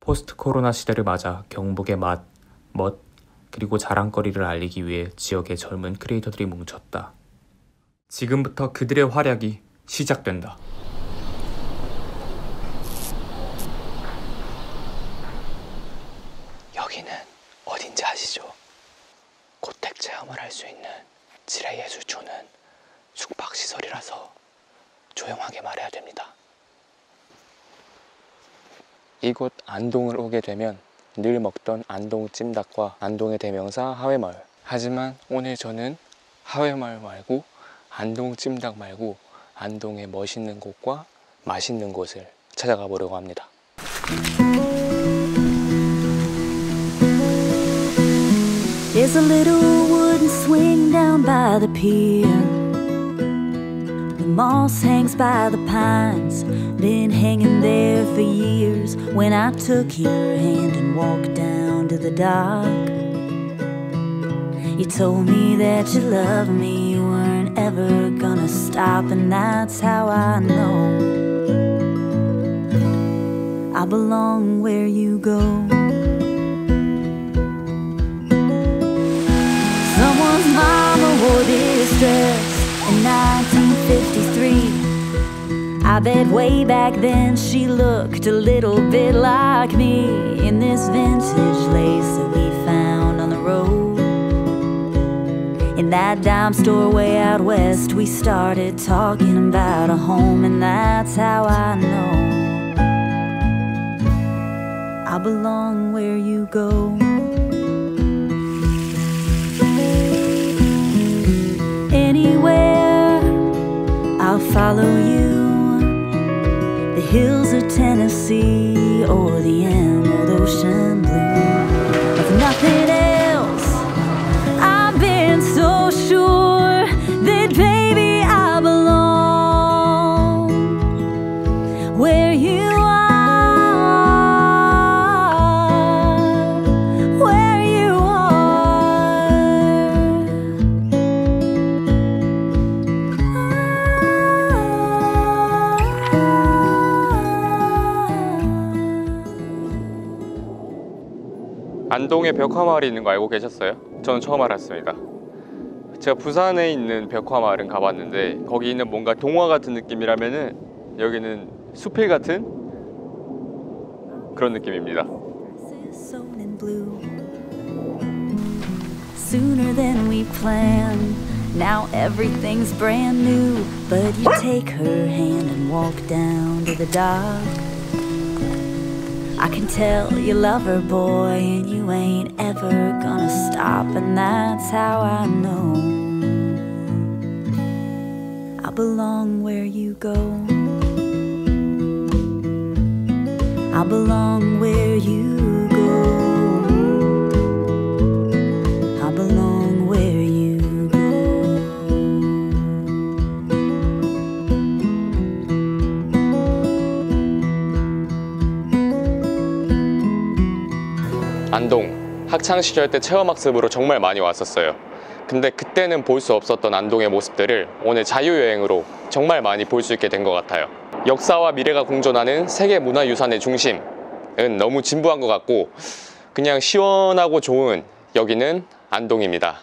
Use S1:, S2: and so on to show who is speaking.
S1: 포스트 코로나 시대를 맞아 경북의 맛, 멋, 그리고 자랑거리를 알리기 위해 지역의 젊은 크리에이터들이 뭉쳤다. 지금부터 그들의 활약이 시작된다.
S2: 여기는 어딘지 아시죠? 고택 체험을 할 수 있는 지뢰예술촌은 숙박시설이라서 조용하게 말해야 됩니다. 이곳 안동을 오게 되면 늘 먹던 안동 찜닭과 안동의 대명사 하회마을. 하지만 오늘 저는 하회마을 말고 안동 찜닭 말고 안동의 멋있는 곳과 맛있는 곳을 찾아가 보려고 합니다.
S3: There's a little wooden swing down by the pier. The moss hangs by the pines, been hanging there for years. When I took your hand and walked down to the dock, you told me that you loved me, you weren't ever gonna stop, and that's how I know I belong where you go. Someone's mama wore this dress I bet way back then she looked a little bit like me in this vintage lace that we found on the road. In that dime store way out west, we started talking about a home, and that's how I know I belong where you go. anywhere I'll follow you the hills of Tennessee or the emerald ocean blue. If nothing else I've been so sure that baby I belong. Where you
S4: 안동에 벽화마을이 있는 거 알고 계셨어요? 저는 처음 알았습니다. 제가 부산에 있는 벽화마을은 가봤는데 거기 있는 뭔가 동화 같은 느낌이라면은 여기는 숲길 같은 그런 느낌입니다.
S3: Sooner than we planned. Now everything's brand new. But you take her hand and walk down to the dock. Tell you love her, boy, and you ain't ever gonna stop. And that's how I know I belong where you go. I belong where you
S4: 안동 학창 시절 때 체험학습으로 정말 많이 왔었어요. 근데 그때는 볼 수 없었던 안동의 모습들을 오늘 자유여행으로 정말 많이 볼 수 있게 된 것 같아요. 역사와 미래가 공존하는 세계 문화유산의 중심은 너무 진부한 것 같고 그냥 시원하고 좋은 여기는 안동입니다.